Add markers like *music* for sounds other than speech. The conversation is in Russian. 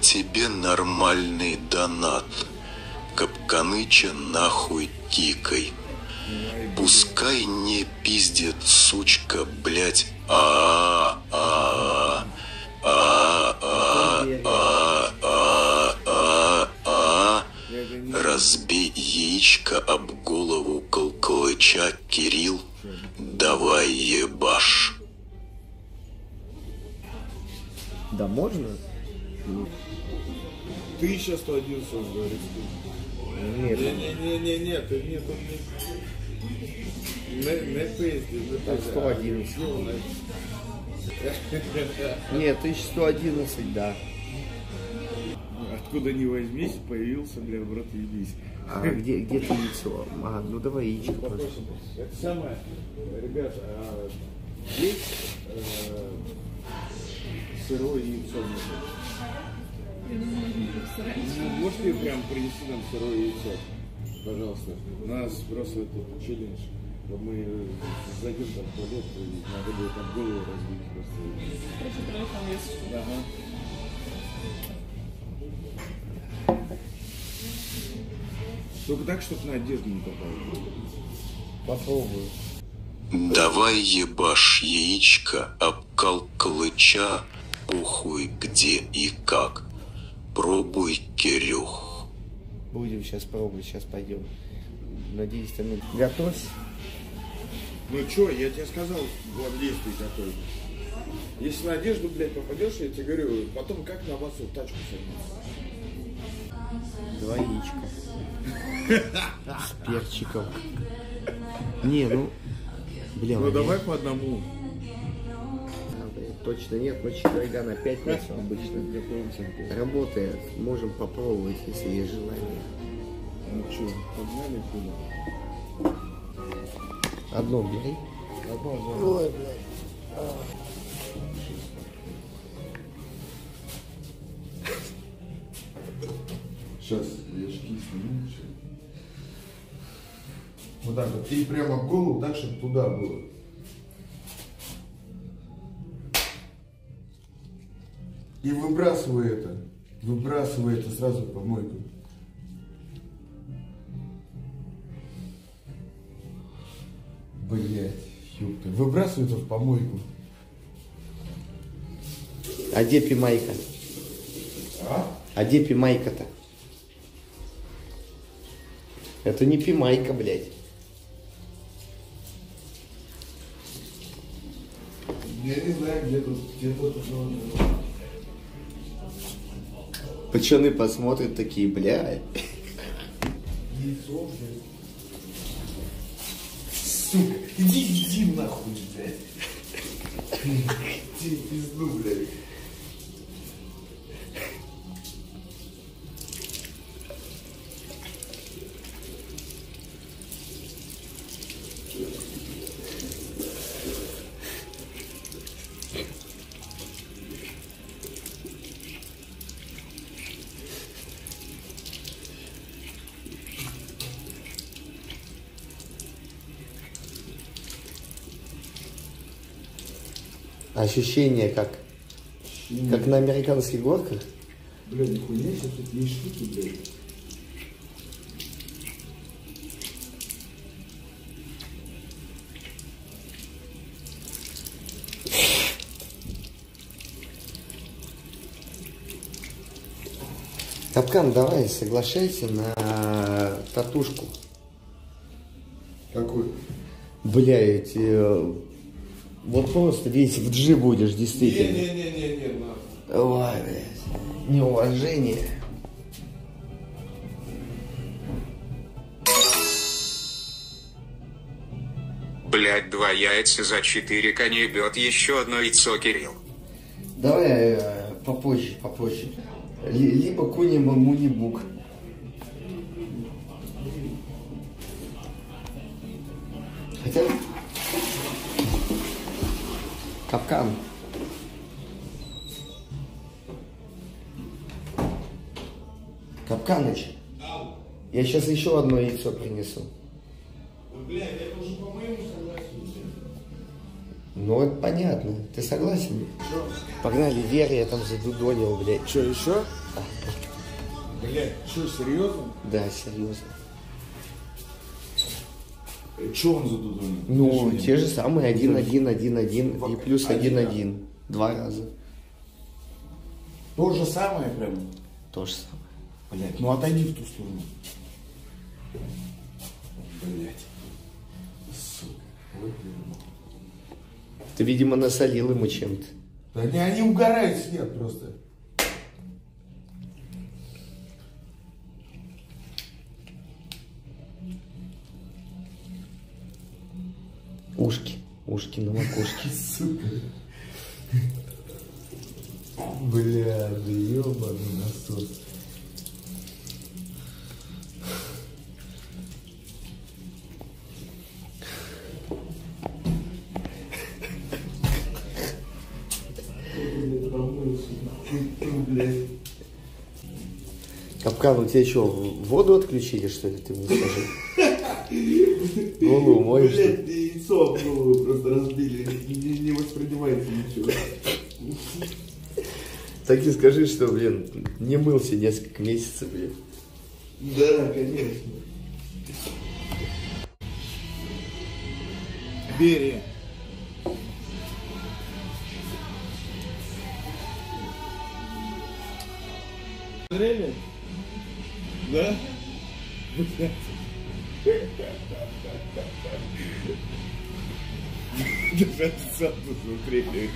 тебе нормальный донат. Капканыча нахуй тикай. Пускай не пиздит, сучка, блять. А, а, а, а, а, а, а, а. Разбей яичко об голову колкалыча, Кирилл. Давай ебашь. Да можно? 1111 говорит. Нет. Не-не-не-не, ты не тут не... Не, не пизди, не Так, пизди. 111. А, Нет, 1111, да. Откуда ни возьмись, появился, бля, в рот ебись. А где, где ты яйцо? А, ну давай яичко просто. Это самое, ребят, а есть э, сырое яйцо? Ну, можете прям принести нам сырое яйцо? Пожалуйста. У нас просто этот челлендж. Вот Мы зайдем там в туалет, и надо будет там голову разбить просто. Ага. Только так, чтобы на одежду не попало. Попробую. Давай ебашь яичко об колкалыча, похуй где и как. Пробуй, Кирюх. Будем сейчас пробовать, сейчас пойдем. На 10 минут. Готовься. Ну чё, я тебе сказал, план действий какой. Если на одежду, блядь, попадешь, я тебе говорю, потом как на вас в тачку садиться? Два яичка. *laughs* С перчиком. Не, ну... Бля, Ну давай по одному. А, блядь, Точно нет, но четверга на пятницу обычно. Работает. Можем попробовать, если есть желание. Ну чё, погнали куда? Одно бери. Одно, да. Сейчас я очки сниму. Вот так вот. И прямо в голову, так, чтобы туда было. И выбрасывай это. Выбрасывай это сразу в помойку. Блять, ёпта. Выбрасывай это в помойку. А где пимайка? А? А где пимайка-то? Это не пимайка, блядь. Я не знаю, где тут, где тут. Пацаны посмотрят такие, блядь. Яйцо. Сука, иди, иди нахуй, блядь. Иди пизду, блядь. Ощущение как? Как на американских горках? Бля, нихуя себе, тут есть штуки, блядь. Капкан, давай, соглашайся на татушку. Какой? Блядь, э, вот просто весь в джи будешь, действительно. Не-не-не-не, нахуй. Ой, блядь, неуважение. Блять, два яйца за четыре коня бьет еще одно яйцо, Кирилл. Давай э, попозже, попозже. Ли- либо кунеба мунибук. Хотя... Капкан. Капканыч. Я сейчас еще одно яйцо принесу. Ну, Ну, это понятно. Ты согласен? Погнали, Вера, я там задудонил, блядь. Что, еще? Блядь, что, серьезно? Да, серьезно. Что он задудонил? Ну, те же самые 1, 1, 1, 1 и плюс 1, 1. Два раза. То же самое прям. То же самое. Блядь, ну отойди в ту сторону. Блядь. Сука. Ты, видимо, насолил ему чем-то. Да не, они угорают, сидят просто. Ушки. Ушки на макушке. *laughs* Сука. Бля, да ебаный насос. Капкан, у тебя что, воду отключили, что ли, ты мне скажи? *laughs* Голову моешь? что ли? Блядь, яйцо об голову просто разбили. Не, не воспринимается ничего. Так и скажи, что, блин, не мылся несколько месяцев, блин. Да, конечно. Берия. Смотрели? Да? *laughs* Даже сам посмотрели.